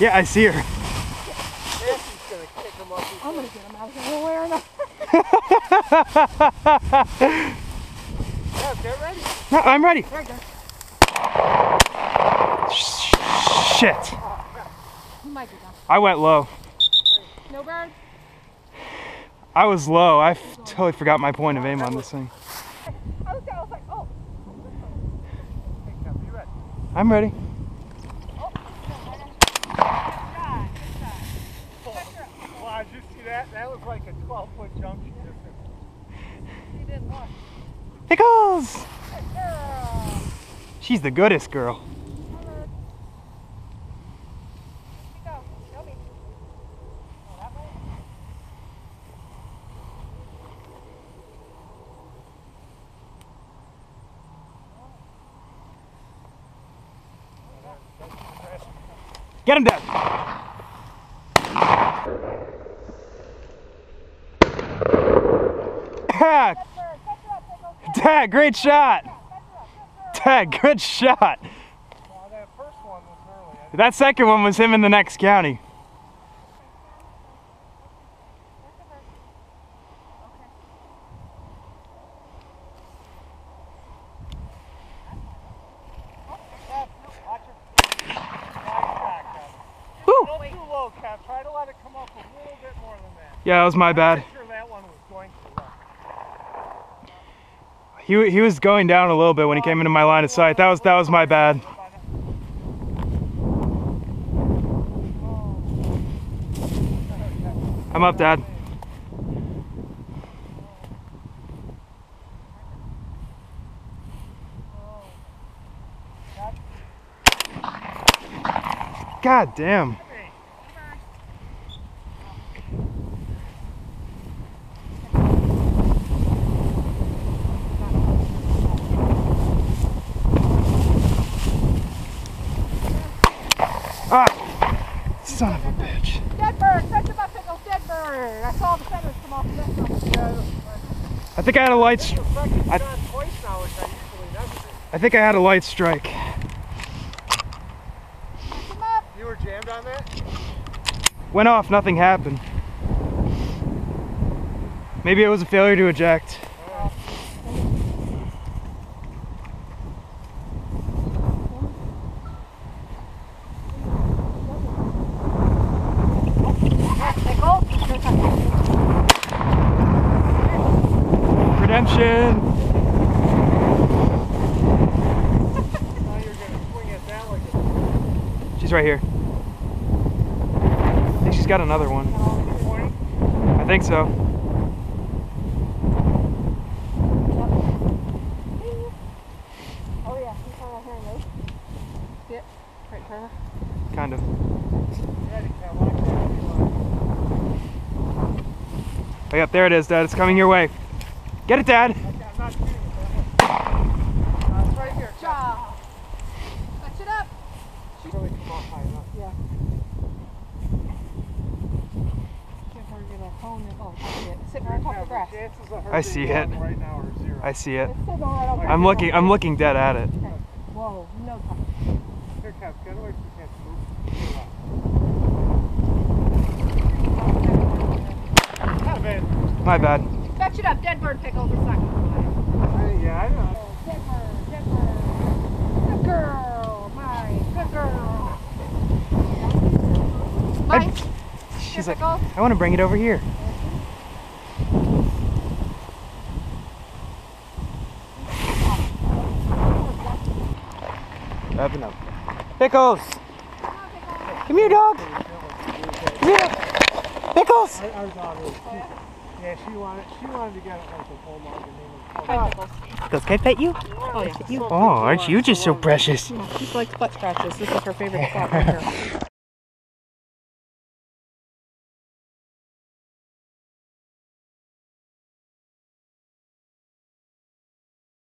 Yeah, I see her. Gonna kick him up. I'm gonna get him out of here or another. Yeah, get ready. No, I'm ready. Shit. I went low. No bird? I was low. I totally forgot my point of aim on this thing. I was, like, oh. Hey, Kev, you ready? I'm ready. Wow, did you see that? That was like a 12 foot jump she didn't look. Pickles! She's the goodest girl. Go. Show me. That way? Get him, Dad. Dad, Bird, catch her up, Pickles. Dad, great shot. Dad, good shot. That first one was early. I That second one was him in the next county. Watch her. Nice shot, Kev. He, he was going down a little bit when he came into my line of sight. That was that was my bad. I'm up, Dad. God damn. Son of a bitch. Dead bird. Catch him up, Pickles. Dead bird. I saw the feathers come off the neck. I think I had a light. Stri- Fucking I- shot twice now, which I usually never do. I think I had a light strike. Catch him up. You were jammed on that? Went off. Nothing happened. Maybe it was a failure to eject. Pickles. Redemption. Now you're gonna swing at that like a She's right here. I think she's got another one. I think so. Oh yeah, on here now. See it? Right there. Kind of. Oh, yep, there it is, Dad. It's coming your way. Get it, Dad. Okay, I see it. Right I see it. Right I'm looking. I'm looking dead at it. Whoa, no. Here, Kev, get away from kids. Move. My bad. Fetch it up, dead bird pickles. It's not gonna fly. I- Yeah, I know. Dead bird, dead bird. Good girl, Mari. Good girl. Mike, She's like. I want to bring it over here. Up and up. Pickles. Come here, dog. Come here. Pickles. Our, our daughter was she, yeah, she wanted she wanted to get it like a bulldog and name it. Hi, Pickles. Pickles, can I pet you? Oh, yeah. Oh, aren't you just so precious? She likes butt scratches. This is her favorite spot right here.